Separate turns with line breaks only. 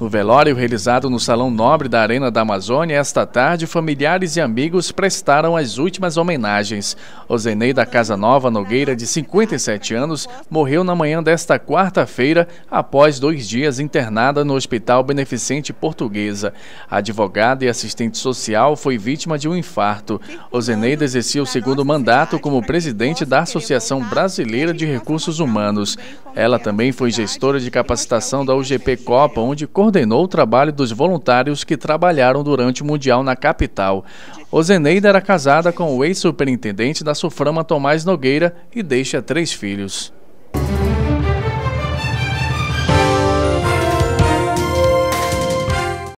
No velório realizado no Salão Nobre da Arena da Amazônia, esta tarde, familiares e amigos prestaram as últimas homenagens. Ozenei da Casa Nova Nogueira, de 57 anos, morreu na manhã desta quarta-feira, após dois dias internada no Hospital Beneficente Portuguesa. Advogada e assistente social foi vítima de um infarto. Ozeneida exercia o segundo mandato como presidente da Associação Brasileira de Recursos Humanos. Ela também foi gestora de capacitação da UGP Copa, onde coordenou o trabalho dos voluntários que trabalharam durante o Mundial na capital. Ozeneida era casada com o ex-superintendente da Suframa Tomás Nogueira e deixa três filhos.